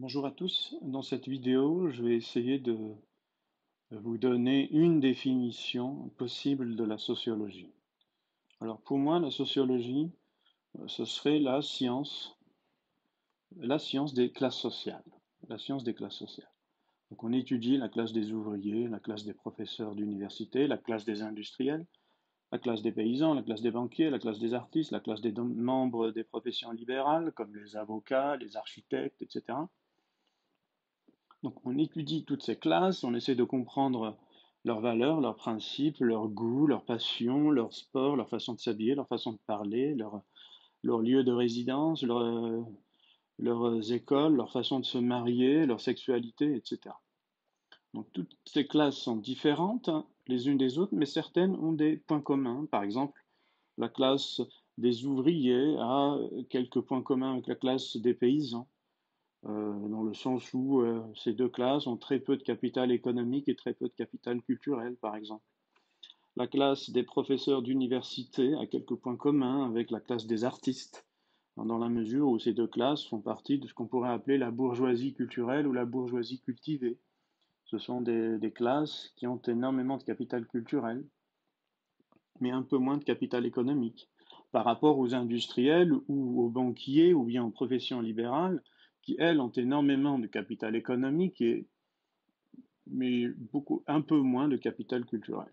Bonjour à tous. Dans cette vidéo, je vais essayer de vous donner une définition possible de la sociologie. Alors pour moi, la sociologie, euh, ce serait la science, la science des classes sociales. La science des classes sociales. Donc on étudie la classe des ouvriers, la classe des professeurs d'université, la classe des industriels, la classe des paysans, la classe des banquiers, la classe des artistes, la classe des membres des professions libérales, comme les avocats, les architectes, etc. Donc on étudie toutes ces classes, on essaie de comprendre leurs valeurs, leurs principes, leurs goûts, leurs passions, leur sport, leur façon de s'habiller, leur façon de parler, leur, lieu de résidence, leurs écoles, leur façon de se marier, leur sexualité, etc. Donc toutes ces classes sont différentes les unes des autres, mais certaines ont des points communs. Par exemple, la classe des ouvriers a quelques points communs avec la classe des paysans. Euh, dans le sens où euh, ces deux classes ont très peu de capital économique et très peu de capital culturel, par exemple. La classe des professeurs d'université a quelques points communs avec la classe des artistes, dans la mesure où ces deux classes font partie de ce qu'on pourrait appeler la bourgeoisie culturelle ou la bourgeoisie cultivée. Ce sont des, des classes qui ont énormément de capital culturel, mais un peu moins de capital économique. Par rapport aux industriels ou aux banquiers ou bien aux professions libérales, qui, elles, ont énormément de capital économique, et, mais un peu moins de capital culturel.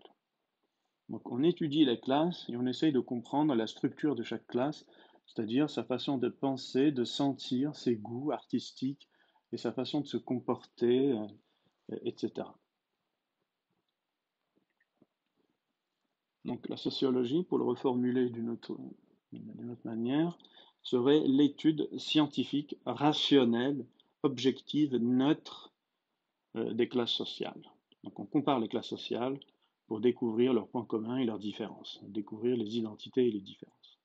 Donc on étudie les classes et on essaye de comprendre la structure de chaque classe, c'est-à-dire sa façon de penser, de sentir, ses goûts artistiques et sa façon de se comporter, euh, etc. Donc la sociologie, pour le reformuler d'une autre manière, serait l'étude scientifique, rationnelle, objective, neutre euh, des classes sociales. Donc on compare les classes sociales pour découvrir leurs points communs et leurs différences, découvrir les identités et les différences.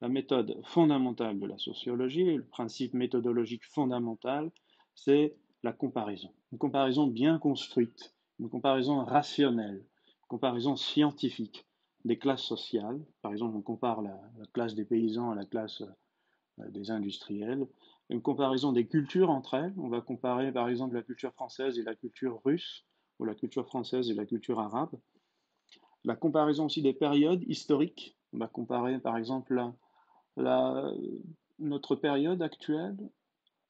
La méthode fondamentale de la sociologie, le principe méthodologique fondamental, c'est la comparaison. Une comparaison bien construite, une comparaison rationnelle, une comparaison scientifique des classes sociales. Par exemple, on compare la, la classe des paysans à la classe des industriels, une comparaison des cultures entre elles. On va comparer par exemple la culture française et la culture russe, ou la culture française et la culture arabe. La comparaison aussi des périodes historiques. On va comparer par exemple notre période actuelle,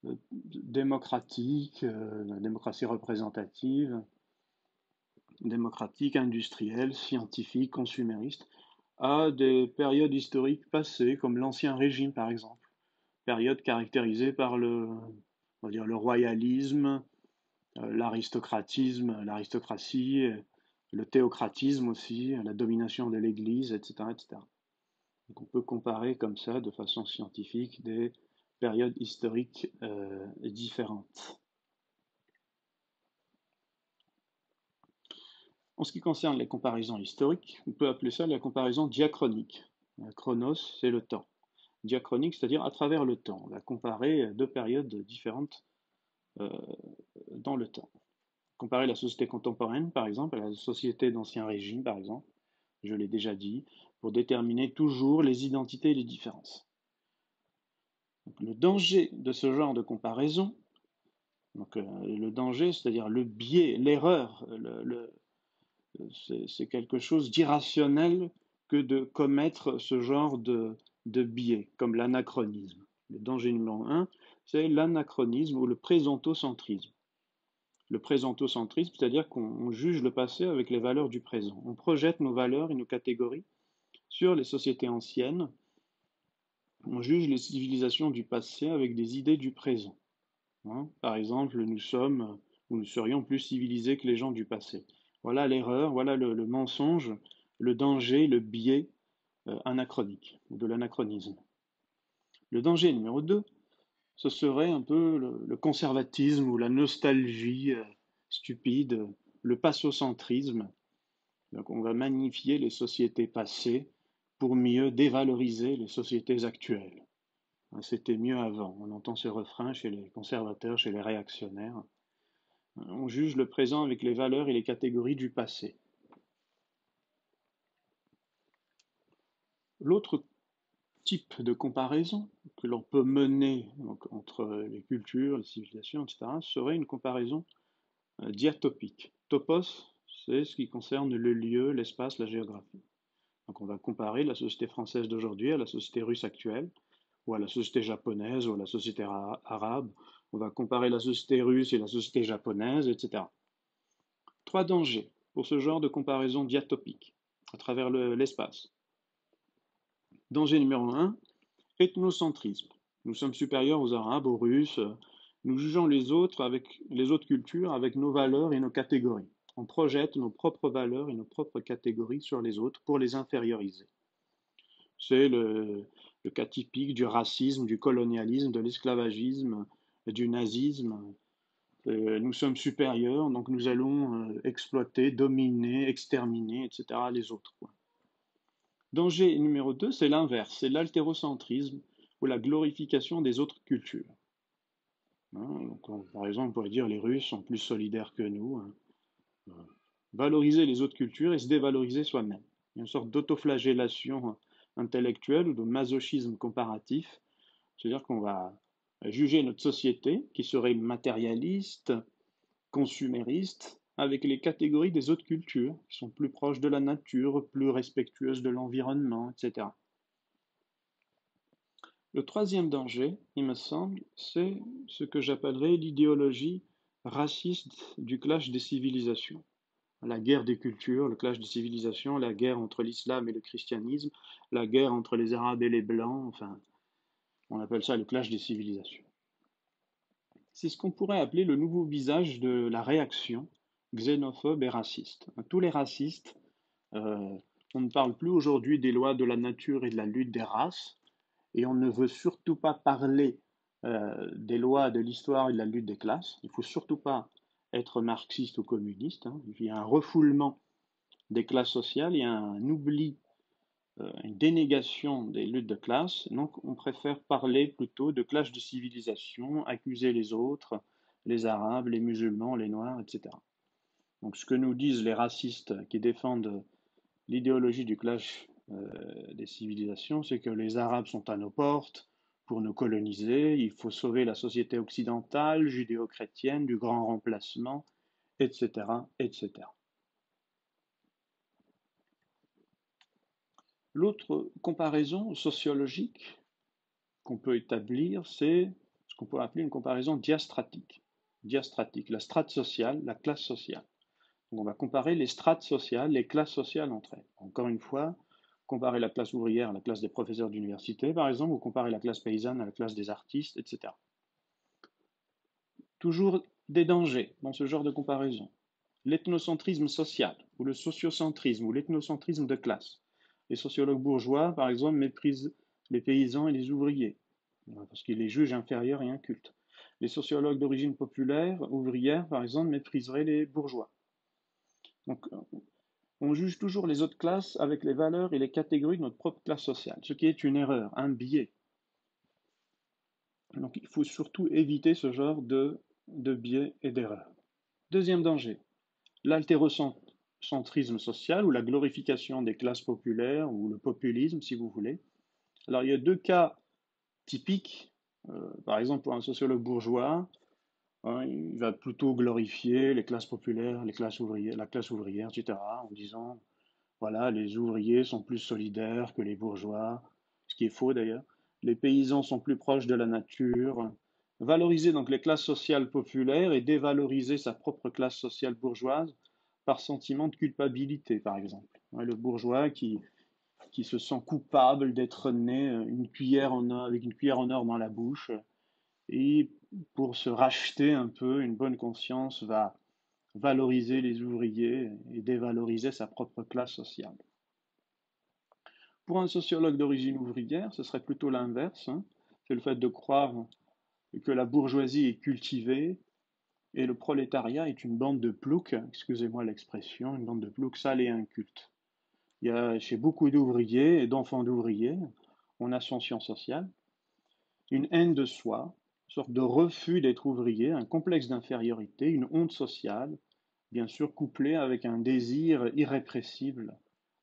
euh, démocratique, euh, la démocratie représentative, démocratique, industrielle, scientifique, consumériste, à des périodes historiques passées, comme l'Ancien Régime par exemple période caractérisée par le, on va dire, royalisme, euh, l'aristocratisme, l'aristocratie, le théocratisme aussi, la domination de l'Église, etc., etc. Donc on peut comparer comme ça, de façon scientifique, des périodes historiques euh, différentes. En ce qui concerne les comparaisons historiques, on peut appeler ça la comparaison diachronique. Chronos, c'est le temps diachronique, c'est-à-dire à travers le temps. On va comparer deux périodes différentes euh, dans le temps. Comparer la société contemporaine, par exemple, à la société d'Ancien Régime, par exemple, je l'ai déjà dit, pour déterminer toujours les identités et les différences. le danger de ce genre de comparaison, euh, le danger, c'est-à-dire le biais, l'erreur, le, c'est quelque chose d'irrationnel que de commettre ce genre de, de biais, comme l'anachronisme. Le danger numéro un, c'est l'anachronisme ou le présentocentrisme. Le présentocentrisme, c'est-à-dire qu'on juge le passé avec les valeurs du présent. On projette nos valeurs et nos catégories sur les sociétés anciennes. On juge les civilisations du passé avec des idées du présent. Hein, par exemple, nous sommes ou nous serions plus civilisés que les gens du passé. Voilà l'erreur, voilà le mensonge, le danger, le biais anachronique, ou de l'anachronisme. Le danger numéro 2, ce serait un peu le, conservatisme ou la nostalgie euh, stupide, le passocentrisme. Donc on va magnifier les sociétés passées pour mieux dévaloriser les sociétés actuelles. C'était mieux avant. On entend ce refrain chez les conservateurs, chez les réactionnaires. On juge le présent avec les valeurs et les catégories du passé. L'autre type de comparaison que l'on peut mener entre les cultures, les civilisations, etc., serait une comparaison euh, diatopique. Topos, c'est ce qui concerne le lieu, l'espace, la géographie. Donc on va comparer la société française d'aujourd'hui à la société russe actuelle, ou à la société japonaise, ou à la société arabe. On va comparer la société russe et la société japonaise, etc. Trois dangers pour ce genre de comparaison diatopique à travers l'espace. Danger numéro un, ethnocentrisme. Nous sommes supérieurs aux Arabes, aux Russes. Nous jugeons les autres avec les autres cultures avec nos valeurs et nos catégories. On projette nos propres valeurs et nos propres catégories sur les autres pour les inférioriser. C'est le, le cas typique du racisme, du colonialisme, de l'esclavagisme, du nazisme. Euh, nous sommes supérieurs, donc nous allons euh, exploiter, dominer, exterminer, etc. les autres. Danger numéro 2, c'est l'inverse, c'est l'altérocentrisme ou la glorification des autres cultures. Hein, par exemple, on pourrait dire les Russes sont plus solidaires que nous. Hein. Euh, valoriser les autres cultures et se dévaloriser soi-même. Il y a une sorte d'autoflagellation intellectuelle ou de masochisme comparatif, c'est-à-dire qu'on va juger notre société qui serait matérialiste, consumériste, avec les catégories des autres cultures, qui sont plus proches de la nature, plus respectueuses de l'environnement, etc. Le troisième danger, il me semble, c'est ce que j'appellerais l'idéologie raciste du clash des civilisations. La guerre des cultures, le clash des civilisations, la guerre entre l'islam et le christianisme, la guerre entre les arabes et les blancs, enfin, on appelle ça le clash des civilisations. C'est ce qu'on pourrait appeler le nouveau visage de la réaction xénophobe et raciste. Tous les racistes, euh, on ne parle plus aujourd'hui des lois de la nature et de la lutte des races, et on ne veut surtout pas parler euh, des lois de l'histoire et de la lutte des classes. Il ne faut surtout pas être marxiste ou communiste. Hein. Il y a un refoulement des classes sociales, il y a un oubli, euh, une dénégation des luttes de classe. Donc on préfère parler plutôt de clash de civilisation, accuser les autres, les arabes, les musulmans, les noirs, etc. Donc ce que nous disent les racistes qui défendent l'idéologie du clash euh, des civilisations, c'est que les Arabes sont à nos portes pour nous coloniser, il faut sauver la société occidentale, judéo-chrétienne, du grand remplacement, etc., etc. L'autre comparaison sociologique qu'on peut établir, c'est ce qu'on peut appeler une comparaison diastratique. Diastratique, la strate sociale, la classe sociale on va comparer les strates sociales, les classes sociales entre elles. Encore une fois, comparer la classe ouvrière à la classe des professeurs d'université, par exemple, ou comparer la classe paysanne à la classe des artistes, etc. Toujours des dangers dans ce genre de comparaison. L'ethnocentrisme social, ou le sociocentrisme, ou l'ethnocentrisme de classe. Les sociologues bourgeois, par exemple, méprisent les paysans et les ouvriers, parce qu'ils les jugent inférieurs et incultes. Les sociologues d'origine populaire, ouvrière, par exemple, mépriseraient les bourgeois. Donc, on juge toujours les autres classes avec les valeurs et les catégories de notre propre classe sociale, ce qui est une erreur, un biais. Donc, il faut surtout éviter ce genre de, de biais et d'erreurs. Deuxième danger, l'altérocentrisme social ou la glorification des classes populaires ou le populisme, si vous voulez. Alors, il y a deux cas typiques. Euh, par exemple, pour un sociologue bourgeois, Hein, il va plutôt glorifier les classes populaires, les classes ouvrières, la classe ouvrière, etc., en disant, voilà, les ouvriers sont plus solidaires que les bourgeois, ce qui est faux d'ailleurs. Les paysans sont plus proches de la nature. Valoriser donc les classes sociales populaires et dévaloriser sa propre classe sociale bourgeoise par sentiment de culpabilité, par exemple. Le bourgeois qui, qui se sent coupable d'être né une cuillère en avec une cuillère en or dans la bouche et pour se racheter un peu une bonne conscience, va valoriser les ouvriers et dévaloriser sa propre classe sociale. Pour un sociologue d'origine ouvrière, ce serait plutôt l'inverse. Hein. C'est le fait de croire que la bourgeoisie est cultivée et le prolétariat est une bande de ploucs, excusez-moi l'expression, une bande de ploucs sales et incultes. Il y a chez beaucoup d'ouvriers et d'enfants d'ouvriers, en ascension sociale, une haine de soi, sorte de refus d'être ouvrier, un complexe d'infériorité, une honte sociale, bien sûr couplée avec un désir irrépressible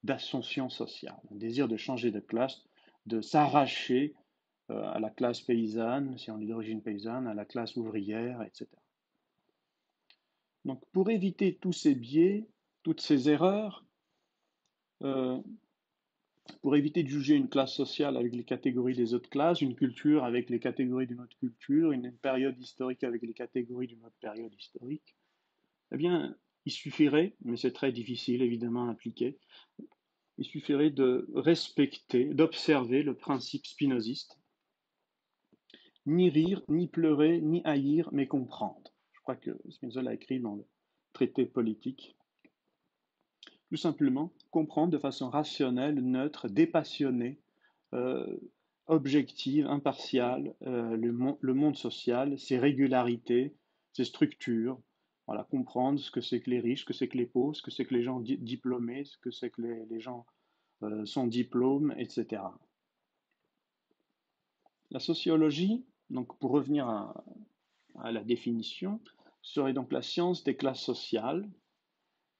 d'ascension sociale, un désir de changer de classe, de s'arracher euh, à la classe paysanne, si on est d'origine paysanne, à la classe ouvrière, etc. Donc pour éviter tous ces biais, toutes ces erreurs, euh, pour éviter de juger une classe sociale avec les catégories des autres classes, une culture avec les catégories d'une autre culture, une période historique avec les catégories d'une autre période historique, eh bien, il suffirait, mais c'est très difficile évidemment à appliquer, il suffirait de respecter, d'observer le principe spinoziste. Ni rire, ni pleurer, ni haïr, mais comprendre. Je crois que Spinoza l'a écrit dans le traité politique. Tout simplement, comprendre de façon rationnelle, neutre, dépassionnée, euh, objective, impartiale, euh, le, monde social, ses régularités, ses structures, voilà, comprendre ce que c'est que les riches, ce que c'est que les pauvres, ce que c'est que les gens diplômés, ce que c'est que les, gens euh, sans diplôme, etc. La sociologie, donc pour revenir à, la définition, serait donc la science des classes sociales.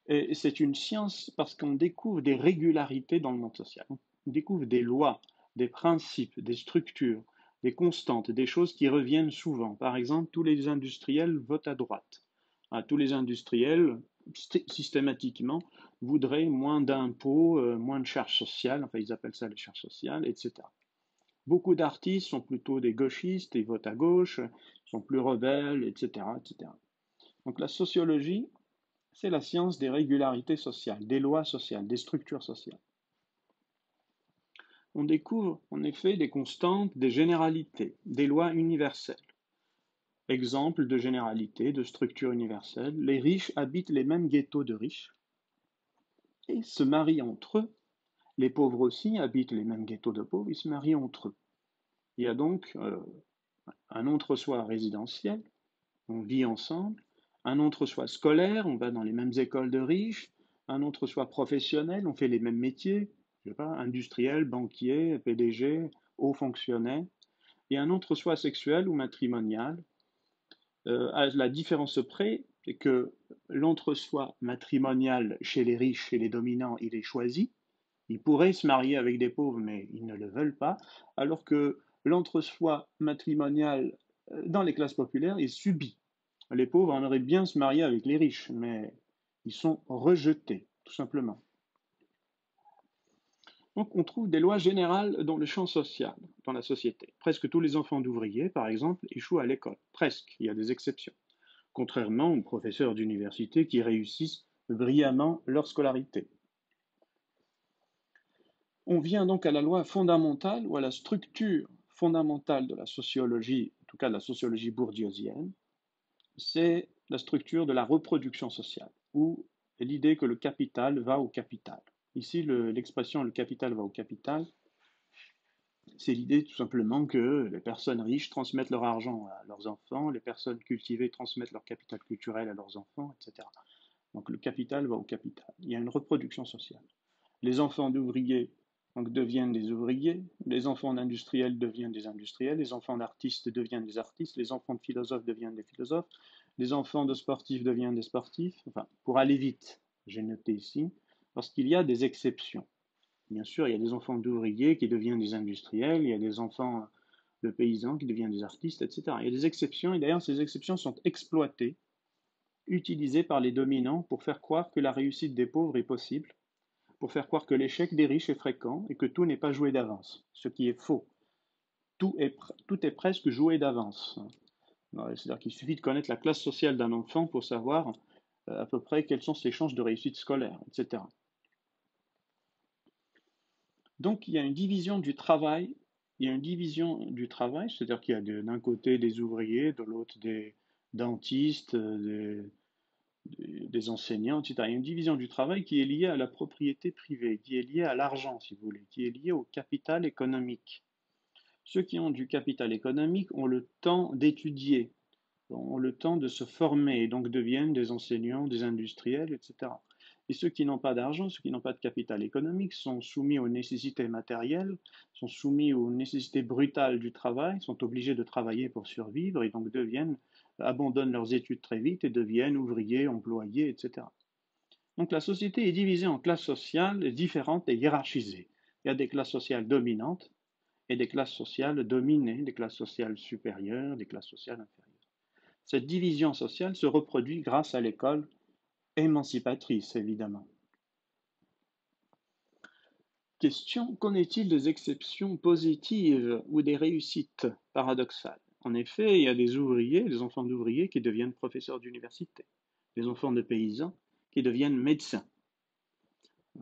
Et c'est une science parce qu'on découvre des régularités dans le monde social. On découvre des lois, des principes, des structures, des constantes, des choses qui reviennent souvent. Par exemple, tous les industriels votent à droite à tous les industriels, systématiquement, voudraient moins d'impôts, euh, moins de charges sociales, enfin ils appellent ça les charges sociales, etc. Beaucoup d'artistes sont plutôt des gauchistes, ils votent à gauche, sont plus rebelles, etc. etc. Donc la sociologie, c'est la science des régularités sociales, des lois sociales, des structures sociales. On découvre en effet des constantes, des généralités, des lois universelles. Exemple de généralité, de structure universelle, les riches habitent les mêmes ghettos de riches et se marient entre eux. Les pauvres aussi habitent les mêmes ghettos de pauvres, ils se marient entre eux. Il y a donc euh, un entre-soi résidentiel, on vit ensemble, un entre-soi scolaire, on va dans les mêmes écoles de riches, un entre-soi professionnel, on fait les mêmes métiers, je sais pas, industriel, banquier, PDG, haut fonctionnaire, et un entre-soi sexuel ou matrimonial, euh, la différence près, c'est que l'entre-soi matrimonial chez les riches, chez les dominants, il est choisi. Ils pourraient se marier avec des pauvres, mais ils ne le veulent pas. Alors que l'entre-soi matrimonial euh, dans les classes populaires est subi. Les pauvres aimeraient bien se marier avec les riches, mais ils sont rejetés, tout simplement. Donc on trouve des lois générales dans le champ social, dans la société. Presque tous les enfants d'ouvriers, par exemple, échouent à l'école. Presque, il y a des exceptions. Contrairement aux professeurs d'université qui réussissent brillamment leur scolarité. On vient donc à la loi fondamentale ou à la structure fondamentale de la sociologie, en tout cas de la sociologie bourdieusienne, c'est la structure de la reproduction sociale, ou l'idée que le capital va au capital. Ici, l'expression le, capital va au capital, c'est l'idée tout simplement que les personnes riches transmettent leur argent à leurs enfants, les personnes cultivées transmettent leur capital culturel à leurs enfants, etc. Donc le capital va au capital. Il y a une reproduction sociale. Les enfants d'ouvriers deviennent des ouvriers, les enfants d'industriels deviennent des industriels, les enfants d'artistes deviennent des artistes, les enfants de philosophes deviennent des philosophes, les enfants de sportifs deviennent des sportifs. Enfin, pour aller vite, j'ai noté ici, parce qu'il y a des exceptions. Bien sûr, il y a des enfants d'ouvriers qui deviennent des industriels, il y a des enfants de paysans qui deviennent des artistes, etc. Il y a des exceptions, et d'ailleurs ces exceptions sont exploitées, utilisées par les dominants pour faire croire que la réussite des pauvres est possible, pour faire croire que l'échec des riches est fréquent et que tout n'est pas joué d'avance, ce qui est faux. Tout est, presque joué d'avance. C'est-à-dire qu'il suffit de connaître la classe sociale d'un enfant pour savoir euh, à peu près quelles sont ses chances de réussite scolaire, etc. Donc il y a une division du travail, il y a une division du travail, c'est-à-dire qu'il y a d'un côté des ouvriers, de l'autre des dentistes, des, des, enseignants, etc. Il y a une division du travail qui est liée à la propriété privée, qui est liée à l'argent, si vous voulez, qui est liée au capital économique. Ceux qui ont du capital économique ont le temps d'étudier, ont le temps de se former et donc deviennent des enseignants, des industriels, etc. Et ceux qui n'ont pas d'argent, ceux qui n'ont pas de capital économique, sont soumis aux nécessités matérielles, sont soumis aux nécessités brutales du travail, sont obligés de travailler pour survivre et donc deviennent, abandonnent leurs études très vite et deviennent ouvriers, employés, etc. Donc la société est divisée en classes sociales différentes et hiérarchisées. Il y a des classes sociales dominantes, et des classes sociales dominées, des classes sociales supérieures, des classes sociales inférieures. Cette division sociale se reproduit grâce à l'école émancipatrice, évidemment. Question, qu'en est-il des exceptions positives ou des réussites paradoxales? En effet, il y a des ouvriers, des enfants d'ouvriers qui deviennent professeurs d'université, des enfants de paysans qui deviennent médecins.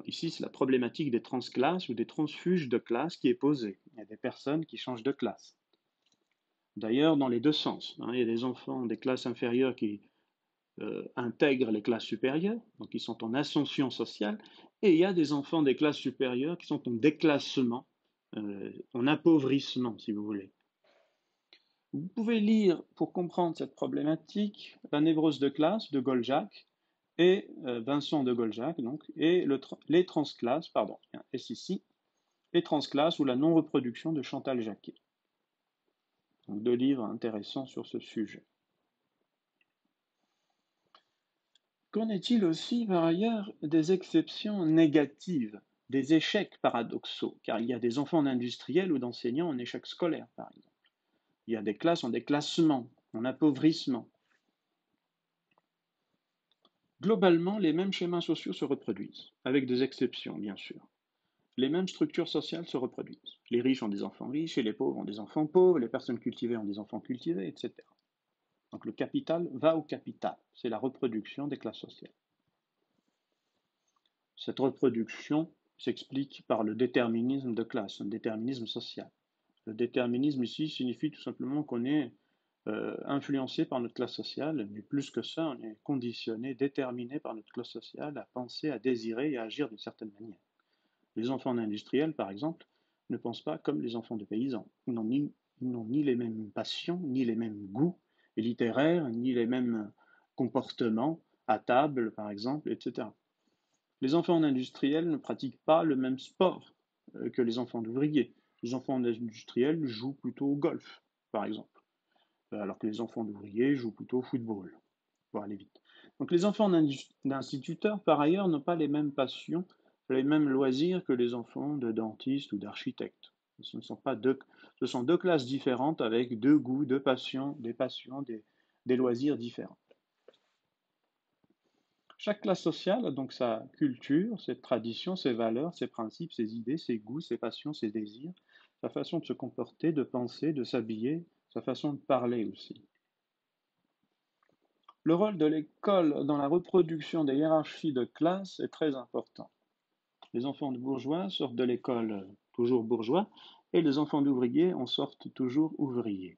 Ici, c'est la problématique des transclasses ou des transfuges de classe qui est posée. Il y a des personnes qui changent de classe. D'ailleurs, dans les deux sens. Hein, il y a des enfants des classes inférieures qui euh, intègrent les classes supérieures, donc ils sont en ascension sociale, et il y a des enfants des classes supérieures qui sont en déclassement, euh, en appauvrissement, si vous voulez. Vous pouvez lire, pour comprendre cette problématique, La névrose de classe de Goljac et euh, Vincent de Goljac, donc, et les transclasses, pardon, S ici, les transclasses ou la non-reproduction de Chantal Jacquet. Donc, deux livres intéressants sur ce sujet. Qu'en est-il aussi, par ailleurs, des exceptions négatives, des échecs paradoxaux? Car il y a des enfants d'industriels ou d'enseignants en échec scolaire, par exemple. Il y a des classes en déclassement, en appauvrissement. Globalement, les mêmes schémas sociaux se reproduisent, avec des exceptions, bien sûr. Les mêmes structures sociales se reproduisent. Les riches ont des enfants riches et les pauvres ont des enfants pauvres, les personnes cultivées ont des enfants cultivés, etc. Donc le capital va au capital, c'est la reproduction des classes sociales. Cette reproduction s'explique par le déterminisme de classe, un déterminisme social. Le déterminisme ici signifie tout simplement qu'on est euh, influencé par notre classe sociale, mais plus que ça, on est conditionné, déterminé par notre classe sociale à penser, à désirer et à agir d'une certaine manière. Les enfants d'industriels, par exemple, ne pensent pas comme les enfants de paysans. Ils n'ont ni, les mêmes passions, ni les mêmes goûts, littéraires, ni les mêmes comportements à table, par exemple, etc. Les enfants d'industriels ne pratiquent pas le même sport euh, que les enfants d'ouvriers. Les enfants industriels jouent plutôt au golf, par exemple, euh, alors que les enfants d'ouvriers jouent plutôt au football, pour aller vite. Donc les enfants d'instituteurs, par ailleurs, n'ont pas les mêmes passions, les mêmes loisirs que les enfants de dentistes ou d'architectes. Ce ne sont pas deux classes différentes avec deux goûts, deux passions, des passions, des, des loisirs différents. Chaque classe sociale a donc sa culture, ses traditions, ses valeurs, ses principes, ses idées, ses goûts, ses passions, ses désirs, sa façon de se comporter, de penser, de s'habiller, sa façon de parler aussi. Le rôle de l'école dans la reproduction des hiérarchies de classe est très important. Les enfants de bourgeois sortent de l'école toujours bourgeois, et les enfants d'ouvriers en sortent toujours ouvriers.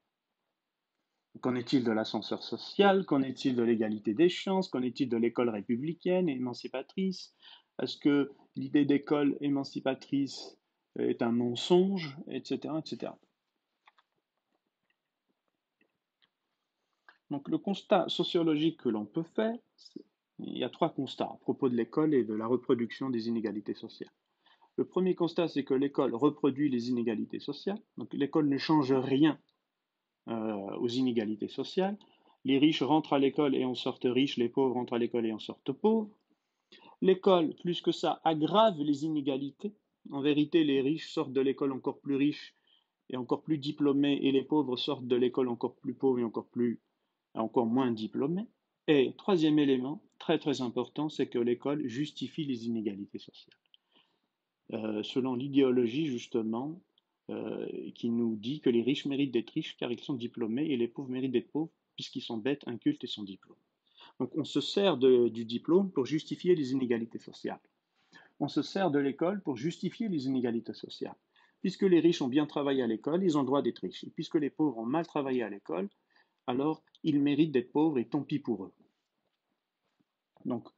Qu'en est-il de l'ascenseur social? Qu'en est-il de l'égalité des chances? Qu'en est-il de l'école républicaine et émancipatrice? Est-ce que l'idée d'école émancipatrice est un mensonge Etc. etc. Donc le constat sociologique que l'on peut faire, il y a trois constats à propos de l'école et de la reproduction des inégalités sociales. Le premier constat, c'est que l'école reproduit les inégalités sociales. Donc l'école ne change rien euh, aux inégalités sociales. Les riches rentrent à l'école et en sortent riches, les pauvres rentrent à l'école et en sortent pauvres. L'école, plus que ça, aggrave les inégalités. En vérité, les riches sortent de l'école encore plus riches et encore plus diplômés, et les pauvres sortent de l'école encore plus pauvres et encore, plus, encore moins diplômés. Et troisième élément, très très important, c'est que l'école justifie les inégalités sociales. Euh, selon l'idéologie justement euh, qui nous dit que les riches méritent d'être riches car ils sont diplômés et les pauvres méritent d'être pauvres puisqu'ils sont bêtes, incultes et sans diplôme. Donc on se sert du diplôme pour justifier les inégalités sociales. On se sert de l'école pour justifier les inégalités sociales. Puisque les riches ont bien travaillé à l'école, ils ont le droit d'être riches. Et puisque les pauvres ont mal travaillé à l'école, alors ils méritent d'être pauvres et tant pis pour eux. Donc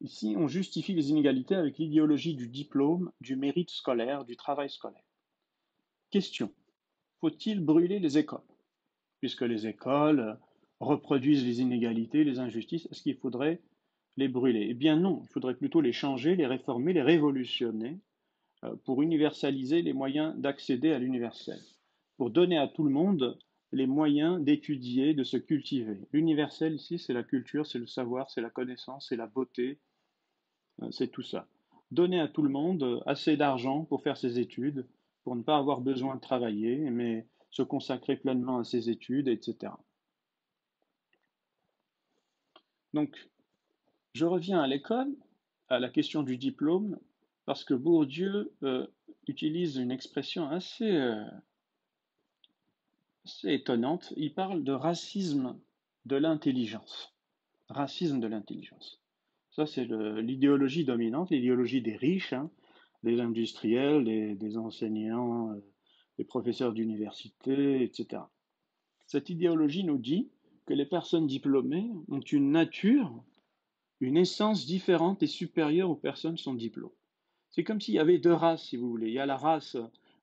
Ici, on justifie les inégalités avec l'idéologie du diplôme, du mérite scolaire, du travail scolaire. Question. Faut-il brûler les écoles? Puisque les écoles reproduisent les inégalités, les injustices, est-ce qu'il faudrait les brûler Eh bien non, il faudrait plutôt les changer, les réformer, les révolutionner euh, pour universaliser les moyens d'accéder à l'universel, pour donner à tout le monde les moyens d'étudier, de se cultiver. L'universel ici, c'est la culture, c'est le savoir, c'est la connaissance, c'est la beauté, c'est tout ça. Donner à tout le monde assez d'argent pour faire ses études, pour ne pas avoir besoin de travailler, mais se consacrer pleinement à ses études, etc. Donc, je reviens à l'école, à la question du diplôme, parce que Bourdieu euh, utilise une expression assez, euh, assez étonnante. Il parle de racisme de l'intelligence. Racisme de l'intelligence. Ça, c'est l'idéologie dominante, l'idéologie des riches, hein, des industriels, des, enseignants, euh, des professeurs d'université, etc. Cette idéologie nous dit que les personnes diplômées ont une nature, une essence différente et supérieure aux personnes sans diplôme. C'est comme s'il y avait deux races, si vous voulez. Il y a la race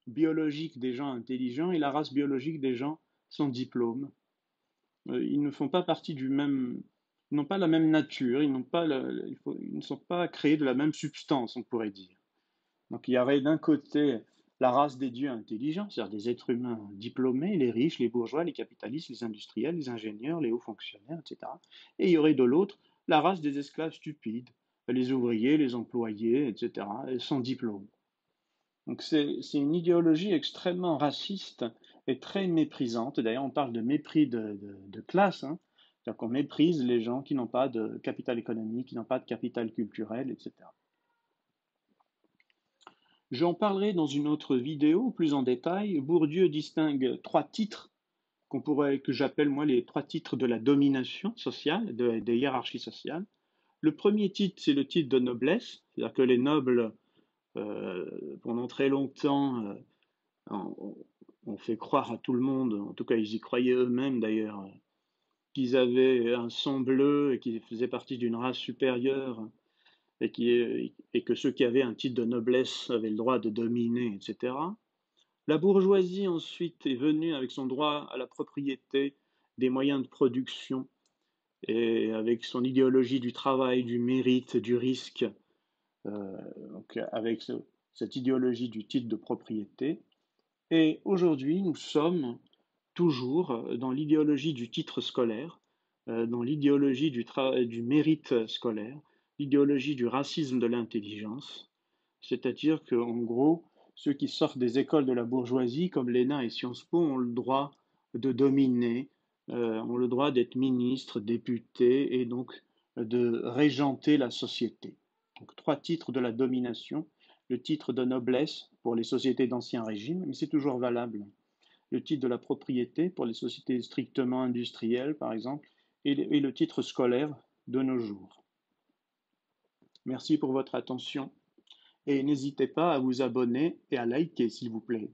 biologique des gens intelligents et la race biologique des gens sans diplôme. Euh, ils ne font pas partie du même, ils n'ont pas la même nature, ils, pas ils ne sont pas créés de la même substance, on pourrait dire. Donc il y aurait d'un côté la race des dieux intelligents, c'est-à-dire des êtres humains diplômés, les riches, les bourgeois, les capitalistes, les industriels, les ingénieurs, les hauts fonctionnaires, etc. Et il y aurait de l'autre la race des esclaves stupides, les ouvriers, les employés, etc., sans diplôme. Donc c'est une idéologie extrêmement raciste et très méprisante. D'ailleurs, on parle de mépris de, classe. Hein. Qu'on méprise les gens qui n'ont pas de capital économique, qui n'ont pas de capital culturel, etc. J'en parlerai dans une autre vidéo plus en détail. Bourdieu distingue trois titres qu'on pourrait, que j'appelle moi les trois titres de la domination sociale, des hiérarchies sociales. Le premier titre, c'est le titre de noblesse, c'est-à-dire que les nobles, euh, pendant très longtemps, euh, ont fait croire à tout le monde, en tout cas ils y croyaient eux-mêmes d'ailleurs, qu'ils avaient un sang bleu et qu'ils faisaient partie d'une race supérieure et, que ceux qui avaient un titre de noblesse avaient le droit de dominer, etc. La bourgeoisie ensuite est venue avec son droit à la propriété des moyens de production et avec son idéologie du travail, du mérite, du risque, euh, donc avec cette idéologie du titre de propriété. Et aujourd'hui, nous sommes toujours dans l'idéologie du titre scolaire, euh, dans l'idéologie du, du mérite scolaire, l'idéologie du racisme de l'intelligence, c'est-à-dire qu'en gros, ceux qui sortent des écoles de la bourgeoisie, comme l'ENA et Sciences Po, ont le droit de dominer, euh, ont le droit d'être ministres, députés et donc de régenter la société. Donc trois titres de la domination, le titre de noblesse pour les sociétés d'ancien régime, mais c'est toujours valable, le titre de la propriété pour les sociétés strictement industrielles, par exemple, et le titre scolaire de nos jours. Merci pour votre attention et n'hésitez pas à vous abonner et à liker s'il vous plaît.